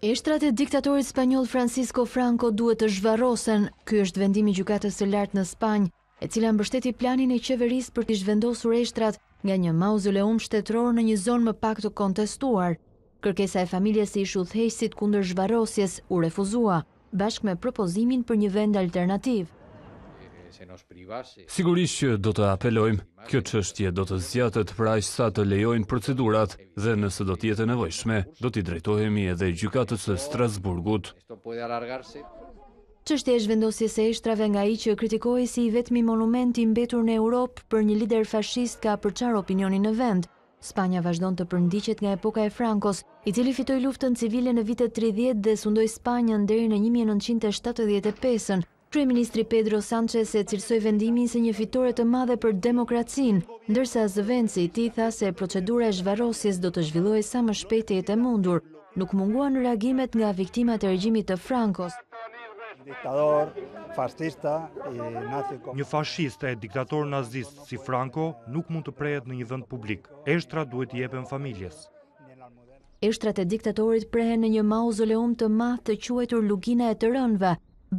Eshtrat e diktatorit spanjoll Francisco Franco duhet të zhvarrosen. Ky është vendimi i Gjykatës së Lartë në Spanjë, e cila mbështeti planin e qeverisë për t'i zhvendosur eshtrat nga një mauzoleum shtetëror në një zonë më pak të kontestuar. Kërkesa e familjes së ish-udhëheqësit kundër zhvarrosjes u refuzua. bashkë me propozimin për një vend alternativ. Sigurisht që do të apelojmë. Kjo çështje do të zgjatet për aq sa të lejojnë procedurat dhe nëse do të jetë e nevojshme, do t'i drejtohemi edhe Gjykatës së Strasburgut. Çështja e zhvendosjes së eshtrave nga ai që kritikohej si i vetmi monument i mbetur në Europë për një lider fashist ka përçarë opinionin në vend. Spanja vazhdon të përndiqet nga epoka e Francos, i cili fitoi luftën civile në vitet tridhjetë dhe sundoi Spanjën deri në një mijë e nëntëqind e shtatëdhjetë e pesë-ën. Kryeministri Pedro Sanchez e cilësoi vendimin si një fitore të madhe për demokracinë, ndërsa zëvendësi i tij tha se procedura e zhvarrosjes do të zhvillohej sa më shpejt të jetë e mundur. Nuk munguan reagimet nga viktimat e regjimit të Francos. Një fashist e diktator nazist, si Franco nuk mund të prehet në një vend publik. Eshtrat duhet t'i jepen familjes. Eshtrat e diktatorit prehen në një mauzoleum të madh të quajtur Lugina e të Rënëve,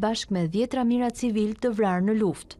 bashkë me dhjetëra mijëra civilë të vrarë në luftë.